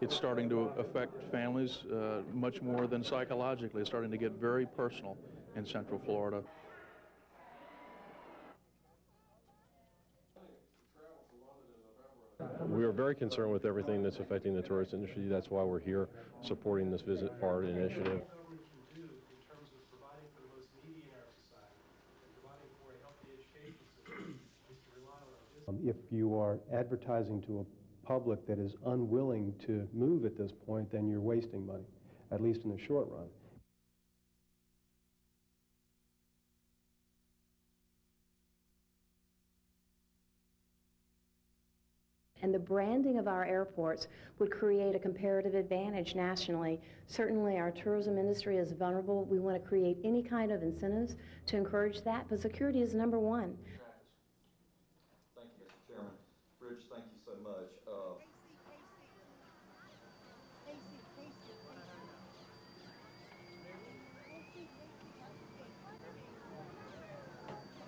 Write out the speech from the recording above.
It's starting to affect families uh, much more than psychologically. It's starting to get very personal in Central Florida. We are very concerned with everything that's affecting the tourist industry. That's why we're here supporting this Visit FLORIDA initiative. government can do in terms of providing for the most needy in our society and providing for a healthy education system is to rely on our business. Um, If you are advertising to a public that is unwilling to move at this point, then you're wasting money, at least in the short run. And the branding of our airports would create a comparative advantage nationally. Certainly, our tourism industry is vulnerable. We want to create any kind of incentives to encourage that, but security is number one. Thank you, Mr. Chairman. Rich, thank you so much. Uh,